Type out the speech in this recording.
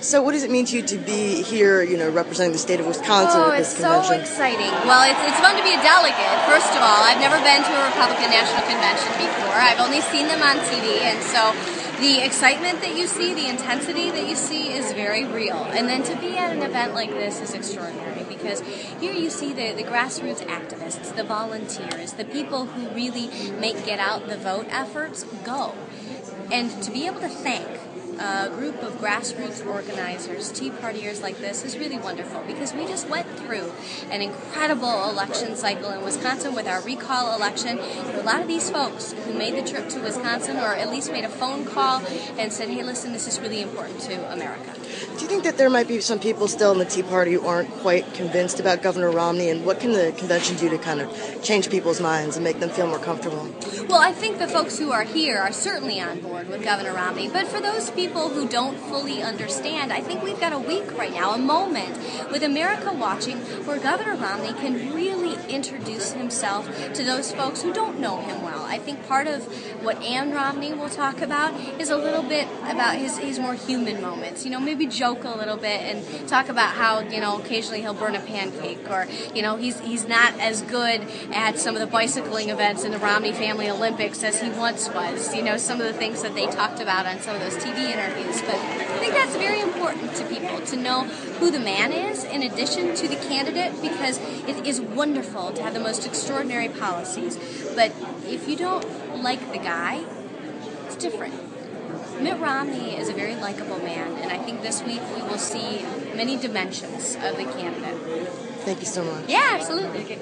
So, what does it mean to you to be here, you know, representing the state of Wisconsin oh, at this it's so exciting. Well, it's, it's fun to be a delegate, first of all. I've never been to a Republican National Convention before. I've only seen them on TV, and so the excitement that you see, the intensity that you see is very real. And then to be at an event like this is extraordinary because here you see the, the grassroots activists, the volunteers, the people who really make get out the vote efforts go. And to be able to thank a group of grassroots organizers, Tea Partiers like this is really wonderful because we just went through an incredible election cycle in Wisconsin with our recall election. a lot of these folks who made the trip to Wisconsin or at least made a phone call and said, hey, listen, this is really important to America. Do you think that there might be some people still in the Tea Party who aren't quite convinced about Governor Romney, and what can the convention do to kind of change people's minds and make them feel more comfortable? Well, I think the folks who are here are certainly on board with Governor Romney, but for those people people who don't fully understand. I think we've got a week right now, a moment with America watching where Governor Romney can really introduce himself to those folks who don't know him well. I think part of what Ann Romney will talk about is a little bit about his, his more human moments. You know, maybe joke a little bit and talk about how, you know, occasionally he'll burn a pancake or, you know, he's, he's not as good at some of the bicycling events in the Romney Family Olympics as he once was. You know, some of the things that they talked about on some of those TV interviews. But I think that's very important to people to know who the man is in addition to the candidate because it is wonderful to have the most extraordinary policies. But if you don't like the guy, it's different. Mitt Romney is a very likable man, and I think this week we will see many dimensions of the candidate. Thank you so much. Yeah, absolutely.